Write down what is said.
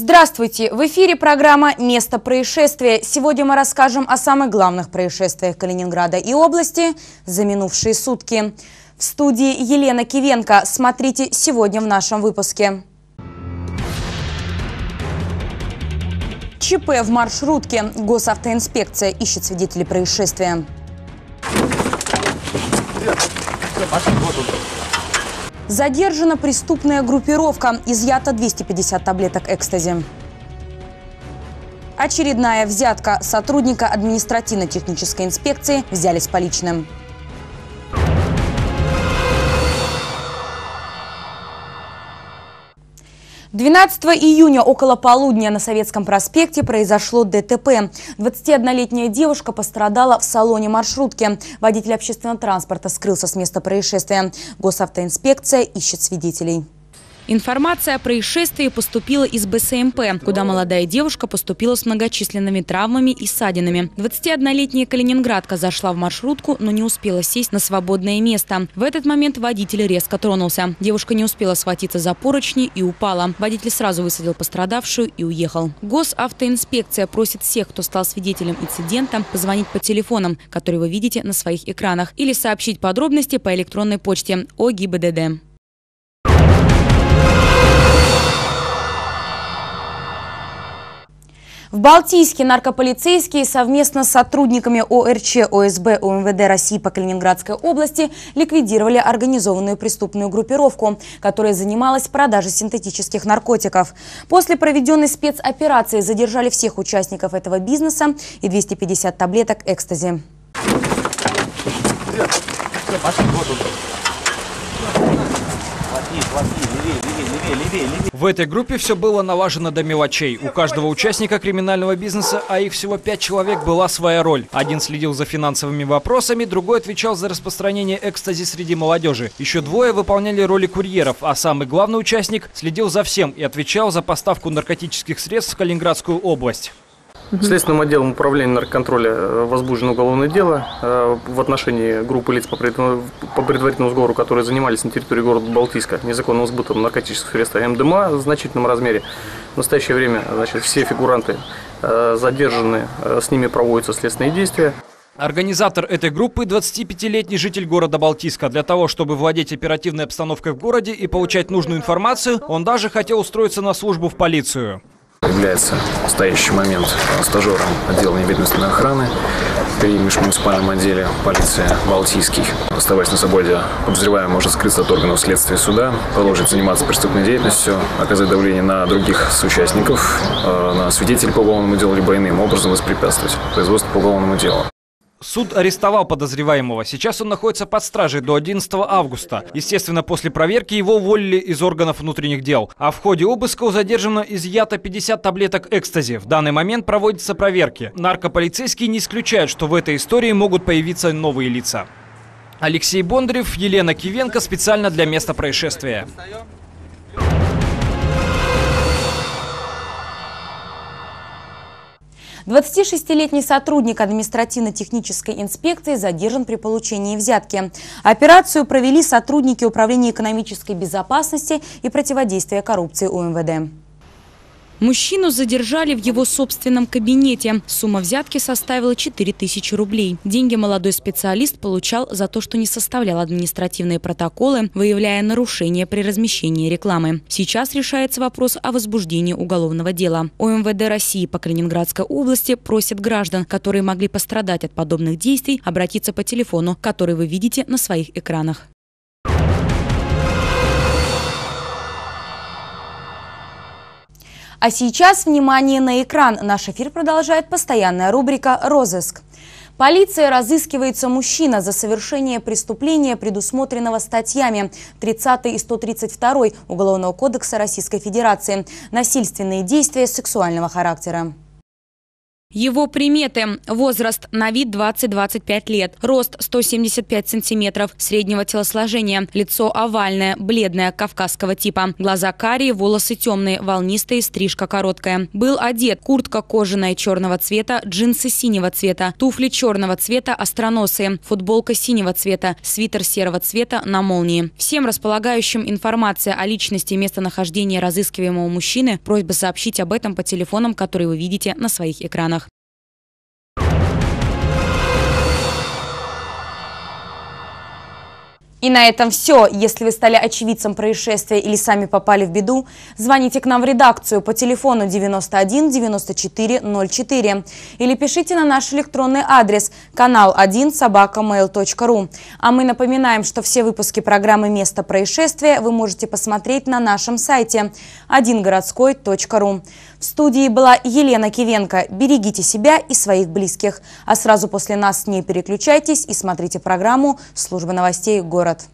Здравствуйте! В эфире программа «Место происшествия». Сегодня мы расскажем о самых главных происшествиях Калининграда и области за минувшие сутки. В студии Елена Кивенко. Смотрите сегодня в нашем выпуске. ЧП в маршрутке. Госавтоинспекция ищет свидетелей происшествия. Задержана преступная группировка. Изъято 250 таблеток экстази. Очередная взятка. Сотрудника административно-технической инспекции взяли с поличным. 12 июня около полудня на Советском проспекте произошло ДТП. 21-летняя девушка пострадала в салоне маршрутки. Водитель общественного транспорта скрылся с места происшествия. Госавтоинспекция ищет свидетелей. Информация о происшествии поступила из БСМП, куда молодая девушка поступила с многочисленными травмами и ссадинами. 21-летняя калининградка зашла в маршрутку, но не успела сесть на свободное место. В этот момент водитель резко тронулся. Девушка не успела схватиться за поручни и упала. Водитель сразу высадил пострадавшую и уехал. Госавтоинспекция просит всех, кто стал свидетелем инцидента, позвонить по телефонам, которые вы видите на своих экранах, или сообщить подробности по электронной почте ОГИБДД. В Балтийске наркополицейские совместно с сотрудниками ОРЧ, ОСБ, УМВД России по Калининградской области ликвидировали организованную преступную группировку, которая занималась продажей синтетических наркотиков. После проведенной спецоперации задержали всех участников этого бизнеса и 250 таблеток экстази. Пошли, вот он. В этой группе все было налажено до мелочей. У каждого участника криминального бизнеса, а их всего пять человек, была своя роль. Один следил за финансовыми вопросами, другой отвечал за распространение экстази среди молодежи. Еще двое выполняли роли курьеров, а самый главный участник следил за всем и отвечал за поставку наркотических средств в Калининградскую область. Следственным отделом управления наркоконтроля э, возбуждено уголовное дело э, в отношении группы лиц по предварительному сговору, которые занимались на территории города Балтийска незаконным сбытом наркотических средств МДМА в значительном размере. В настоящее время значит, все фигуранты э, задержаны, с ними проводятся следственные действия. Организатор этой группы – 25-летний житель города Балтийска. Для того, чтобы владеть оперативной обстановкой в городе и получать нужную информацию, он даже хотел устроиться на службу в полицию является в настоящий момент стажером отдела неведомственной охраны при межмуниципальном отделе полиции Балтийский. Оставаясь на свободе, подозреваемый может скрыться от органов следствия суда, продолжить заниматься преступной деятельностью, оказать давление на других соучастников, э, на свидетелей по уголовному делу, либо иным образом воспрепятствовать производству по уголовному делу. Суд арестовал подозреваемого. Сейчас он находится под стражей до 11 августа. Естественно, после проверки его уволили из органов внутренних дел. А в ходе обыска у задержанного изъято 50 таблеток экстази. В данный момент проводятся проверки. Наркополицейские не исключают, что в этой истории могут появиться новые лица. Алексей Бондарев, Елена Кивенко специально для места происшествия. 26-летний сотрудник административно-технической инспекции задержан при получении взятки. Операцию провели сотрудники Управления экономической безопасности и противодействия коррупции УМВД. Мужчину задержали в его собственном кабинете. Сумма взятки составила 4000 рублей. Деньги молодой специалист получал за то, что не составлял административные протоколы, выявляя нарушения при размещении рекламы. Сейчас решается вопрос о возбуждении уголовного дела. ОМВД России по Калининградской области просит граждан, которые могли пострадать от подобных действий, обратиться по телефону, который вы видите на своих экранах. А сейчас внимание на экран. Наш эфир продолжает постоянная рубрика «Розыск». Полиция разыскивается мужчина за совершение преступления, предусмотренного статьями 30 и 132 Уголовного кодекса Российской Федерации «Насильственные действия сексуального характера». Его приметы. Возраст на вид 20-25 лет. Рост 175 сантиметров. Среднего телосложения. Лицо овальное, бледное, кавказского типа. Глаза карие, волосы темные, волнистые, стрижка короткая. Был одет. Куртка кожаная черного цвета, джинсы синего цвета, туфли черного цвета, остроносые, футболка синего цвета, свитер серого цвета на молнии. Всем располагающим информация о личности и местонахождении разыскиваемого мужчины просьба сообщить об этом по телефонам, которые вы видите на своих экранах. И на этом все. Если вы стали очевидцем происшествия или сами попали в беду, звоните к нам в редакцию по телефону 91 94 04 или пишите на наш электронный адрес канал 1 собакамейл.ру. А мы напоминаем, что все выпуски программы «Место происшествия» вы можете посмотреть на нашем сайте 1городской.ру. В студии была Елена Кивенко. Берегите себя и своих близких. А сразу после нас не переключайтесь и смотрите программу «Служба новостей. Город».